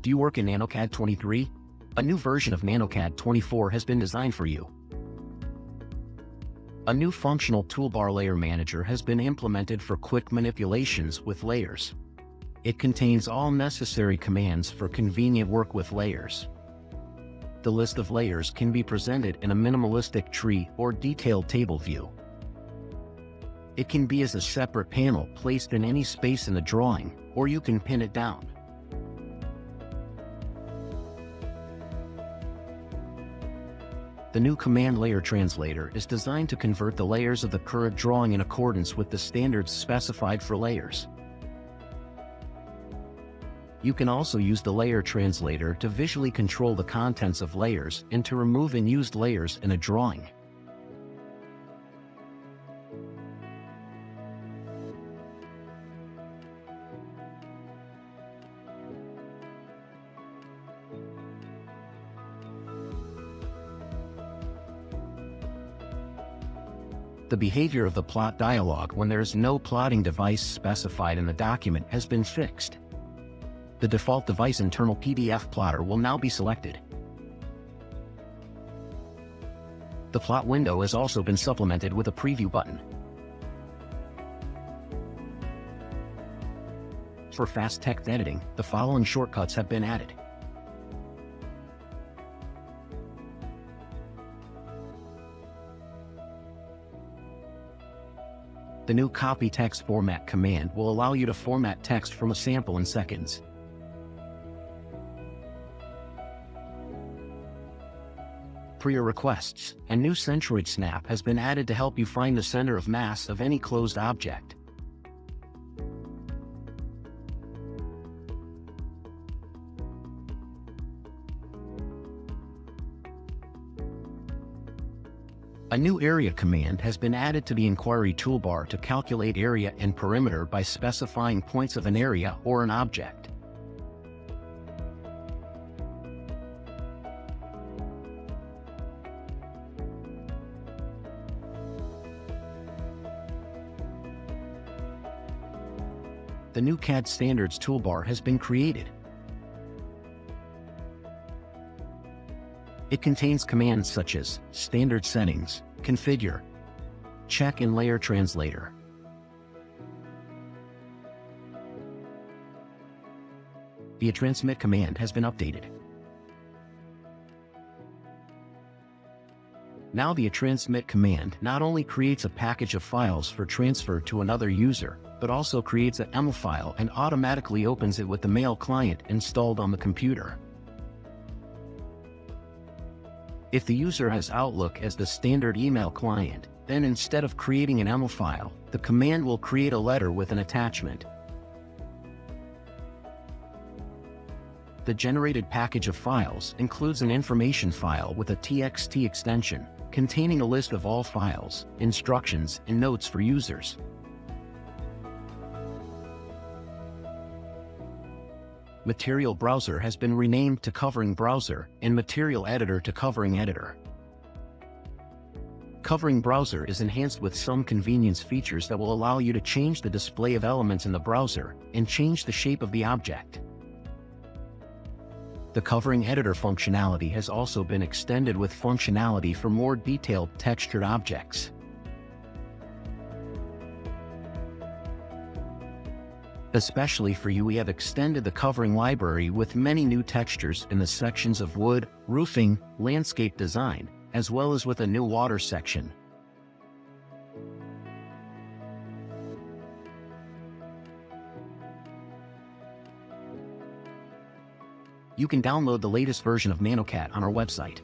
Do you work in NanoCAD 23? A new version of NanoCAD 24 has been designed for you. A new functional toolbar layer manager has been implemented for quick manipulations with layers. It contains all necessary commands for convenient work with layers. The list of layers can be presented in a minimalistic tree or detailed table view. It can be as a separate panel placed in any space in the drawing, or you can pin it down. The new Command Layer Translator is designed to convert the layers of the current drawing in accordance with the standards specified for layers. You can also use the Layer Translator to visually control the contents of layers and to remove unused layers in a drawing. The behavior of the plot dialog when there is no plotting device specified in the document has been fixed. The default device internal PDF plotter will now be selected. The plot window has also been supplemented with a preview button. For fast text editing, the following shortcuts have been added. The new copy text format command will allow you to format text from a sample in seconds. For your requests, a new centroid snap has been added to help you find the center of mass of any closed object. A new area command has been added to the inquiry toolbar to calculate area and perimeter by specifying points of an area or an object. The new CAD Standards toolbar has been created. It contains commands such as Standard Settings, Configure, Check and Layer Translator. The transmit command has been updated. Now the transmit command not only creates a package of files for transfer to another user, but also creates an EML file and automatically opens it with the mail client installed on the computer. If the user has Outlook as the standard email client, then instead of creating an EML file, the command will create a letter with an attachment. The generated package of files includes an information file with a TXT extension, containing a list of all files, instructions, and notes for users. Material Browser has been renamed to Covering Browser and Material Editor to Covering Editor. Covering Browser is enhanced with some convenience features that will allow you to change the display of elements in the browser and change the shape of the object. The Covering Editor functionality has also been extended with functionality for more detailed textured objects. Especially for you we have extended the covering library with many new textures in the sections of wood, roofing, landscape design, as well as with a new water section. You can download the latest version of NanoCAD on our website.